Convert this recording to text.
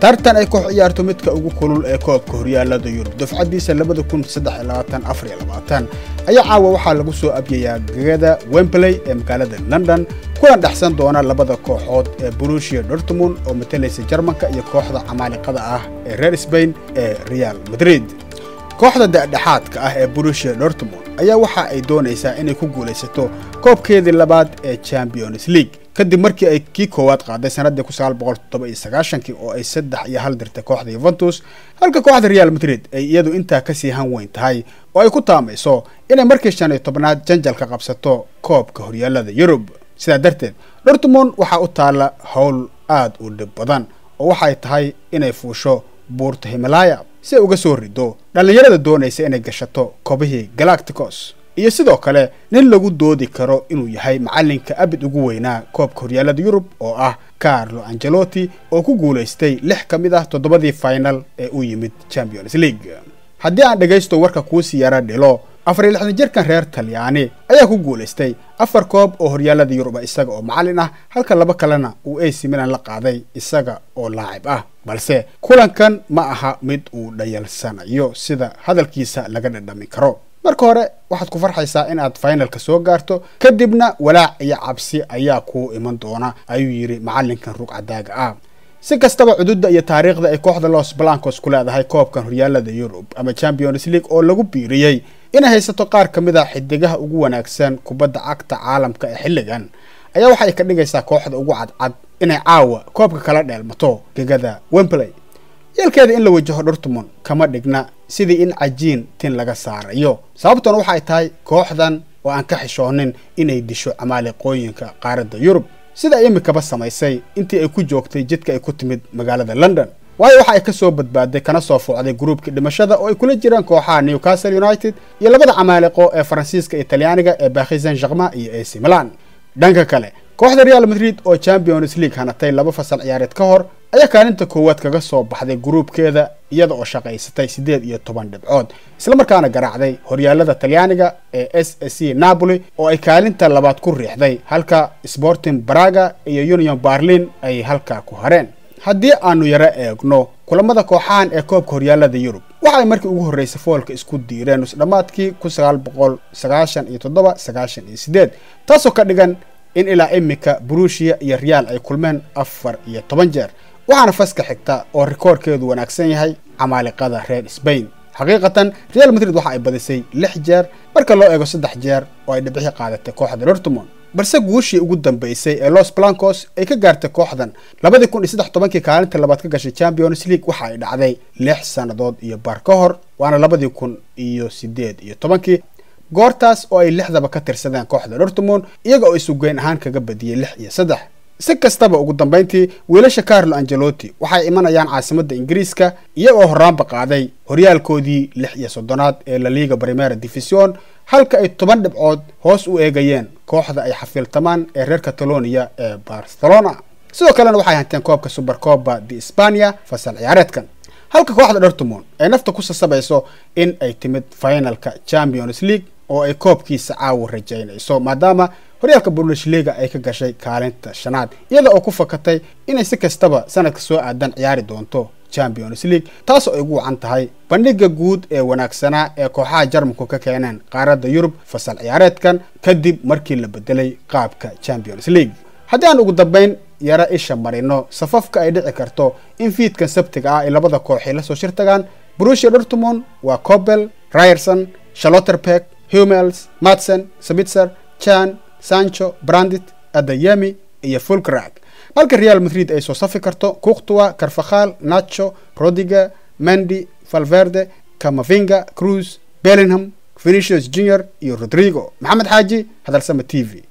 tartan ay koox ciyaarto midka ugu kulul ee koobka horyaalada yurub. Dufcadiisa ayaa caawa waxaa lagu soo abyayaa gegada wembley ee magaalada london kulan dhexsan doona labada kooxood ee brusia dortmund oo matalaysa jarmanka iyo kooxda camaaliqada ah ee reer sbain ee real madrid. Kooxda da'dhexaadka ah ee brusia dortmund ayaa waxa ay doonaysaa inay ku guulaysato koobkeedii labaad ee champions league kadib markii ay kii koowaad qaaday sanadii kun sagaal boqol toddoba iyo sagaashankii oo ay saddex iyo hal dirtay kooxda yuventus halka kooxda real madrid ay iyadu intaa ka sii han weyn tahay oo ay ku taamayso inay markii shan iyo tobnaad janjalka qabsato koobka horyaalada yurub. Sidaa darteed dortmund waxaa u taalla howl aad u dhib badan oo waxay tahay inay fuusho buurta himalaya si ay uga soo rido dhallinyarada doonaysa inay gashato kobihii galacticos iyo sidoo kale nin lagu doodi karo inuu yahay macallinka abid ugu weynaa koobka horyaalada yurub oo ah carlo angelotti oo ku guulaystay lix ka mid ah toddobadii final ee u yimid champions league. Haddii aan dhegaysto warka kuusii yara dhilo afar iyo lixdan jirkan reer talyaani ayaa ku guulaystay afar koob oo horyaalada yurub ah isaga oo macallin ah halka laba kalena uu ac milan la qaaday isaga oo laacib ah. Balse kulankan ma aha mid uu dhayalsanayo sida hadalkiisa laga dhadhami karo marka hore waxaad ku farxaysaa in aad finalka soo gaarto. Kadibna walaac iyo cabsi ayaa kuu iman doona ayuu yidhi macallinkan rugcadaaga ah. Si kastaba cududa iyo taariikhda ay kooxda los blancos ku leedahay koobkan horyaalada yurub ama champions league oo lagu biiriyey inay haysato qaar ka mid a xidigaha ugu wanaagsan kubadda cagta caalamka ee xilligan ayaa waxay ka dhigaysaa kooxda ugu cadcad inay caawa koobka kala dheelmato gegada wembley yeelkeeda in la wajaho dortmund kama dhigna sidii in cajiin tin laga saarayo. Sababtuna waxay tahay kooxdan oo aan ka xishoonin inay disho camaaliqooyinka qaaradda yurub. Sida ay imikaba samaysay intii ay ku joogtay jidka ay ku timid magaalada london. Waayo waxa ay ka soo badbaaday kana soo fuucday gruubkii dhimashada oo ay kula jiraan kooxaha newcastle united iyo labada camaaliqo ee faransiiska iyo talyaaniga ee bakhi san germain iyo ac milan. Dhanka kale kooxda real madrid oo champions league hanatay laba fasal ciyaareed ka hor ayaa kaalinta koowaad kaga soo baxday gruubkeeda iyada oo shaqaysatay siddeed iyo toban dhibcood. Islamarkaana garaacday horyaalada talyaaniga ee s c napoli oo ay kaalinta labaad ku riixday. Halka sporting braga iyo union berlin ay halkaa ku hareen. Haddii aanu yaro eegno kulamada kooxahan ee koobka horyaalada yurub waxa ay markii ugu horreysay foolka isku diireen nusdhammaadkii kun sagaal boqol sagaashan iyo toddoba sagaashan iyo siddeed taasoo ka dhigan in ilaa imika brusia iyo real ay kulmeen afar iyo toban jeer waxaana faska xigta oo rikoorkeedu wanaagsan yahay camaaliqada reer sbain xaqiiqatan real madrid waxa ay badisay lix jeer marka loo eego saddex jeer oo ay dhibixi qaadatay kooxda dortmund. Balse guushii ugu dambeysay ee los blancos ay ka gaartay kooxdan labadii kun iyo saddex tobankii kaalinta labaad ka gashay champions league waxa ay dhacday lix sannadood iyo bar ka hor waana labadii kun iyo siddeed iyo tobankii. Goortaas oo ay lixdaba ka tirsadeen kooxda dortmund iyaga oo isugeyn ahaan kaga badiyey lix iyo saddex si kastaba ugu dambayntii wiilasha carlo angelotti waxay imanayaan caasimadda ingiriiska iyagoo horaanba qaaday horyaalkoodii lix iyo soddonaad ee la liga primera division halka ay toban dhibcood hoos u eegayeen kooxda ay xafiiltamaan ee reer catalonia ee barcelona. Sidoo kalena waxay hanteen koobka supercoba de spania fasal ciyaareedkan halka kooxda dortmund ay nafta ku sasabayso in ay timid finalka champions league oo ay koobkiisa caawa rajaynayso maadaama horyaalka bundesliga ay ka gashay kaalinta shanaad iyada oo ku fakatay inay si kastaba sanadka soo aadan ciyaari doonto champions league taasoo ay ugu wacan tahay bandhiga guud ee wanaagsanaa ee kooxaha jarmalku ka keeneen qaaradda yurub fasal ciyaareedkan kadib markii la bedelay qaabka champions league. Haddii aan ugu dambayn yara isha marino safafka ay dhici karto in fiidkan sabtiga ah ay labada kooxay la soo shir tagaan brusia dortmund waa cobel ryerson charlotterpek humels matsen sabitzer chan sancho brandit adayemi iyo fulkrag. Halka real madrid ay soo safi karto kukhtua carfakhal nacho rodiger mendy valverde camavinga cruz bellingham venicius junior iyo rodrigo. Maxamed xaaji hadalsama t v